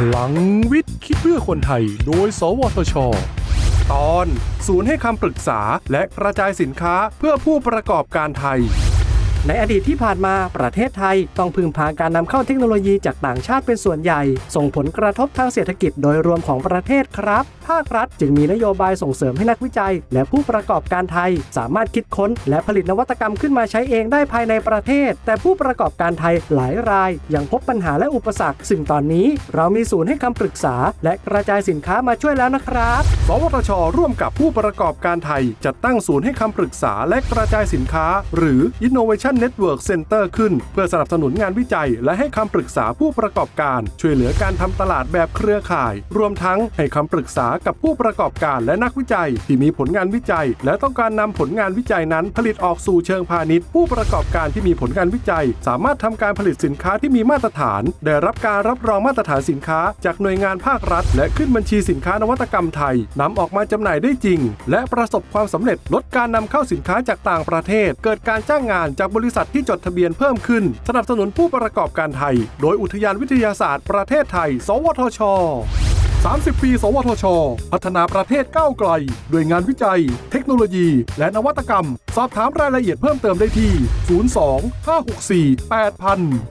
พลังวิทย์คิดเพื่อคนไทย โดย สวทช ตอน ศูนย์ให้คำปรึกษาและกระจายสินค้าเพื่อผู้ประกอบการไทย ในอดีตที่ผ่านมาประเทศไทย ต้องพึ่งพาการนำเข้าเทคโนโลยีจากต่างชาติเป็นส่วนใหญ่ ส่งผลกระทบทางเศรษฐกิจโดยรวมของประเทศครับ ภาครัฐจึงมีนโยบายส่งเสริมให้นักวิจัย และผู้ประกอบการไทย สามารถคิดค้น และผลิตนวัตกรรมขึ้นมาใช้เองได้ภายในประเทศ แต่ผู้ประกอบการไทยหลายรายยังพบปัญหาและอุปสรรค ซึ่งตอนนี้เรามีศูนย์ให้คำปรึกษา และกระจายสินค้ามาช่วยแล้วนะครับ สวทช ร่วมกับผู้ประกอบการไทยจัดตั้งศูนย์ให้คำปรึกษาและกระจายสินค้า หรือ Innovation Network Center ขึ้น เพื่อสนับสนุนงานวิจัย และให้คำปรึกษาผู้ประกอบการ ช่วยเหลือการทำตลาดแบบเครือข่าย รวมทั้งให้คำปรึกษากับผู้ประกอบการและนักวิจัย ที่มีผลงานวิจัย และต้องการนำผลงานวิจัยนั้นผลิตออกสู่เชิงพาณิชย์ ผู้ประกอบการที่มีผลงานวิจัย สามารถทำการผลิตสินค้าที่มีมาตรฐาน ได้รับการรับรองมาตรฐานสินค้า จากหน่วยงานภาครัฐ และขึ้นบัญชีสินค้านวัตกรรมไทยนำออกมาจำหน่ายได้จริง และประสบความสำเร็จลดการนำเข้าสินค้าจากต่างประเทศ เกิดการจ้างงานจากบริษัทที่จดทะเบียนเพิ่มขึ้น สนับสนุนผู้ประกอบการไทย โดยอุทยานวิทยาศาสตร์ประเทศไทย สวทช 30 ปี สวทช พัฒนาประเทศก้าวไกล ด้วยงานวิจัย เทคโนโลยี และนวัตกรรม สอบถามรายละเอียดเพิ่มเติมได้ที่ 02 564 8000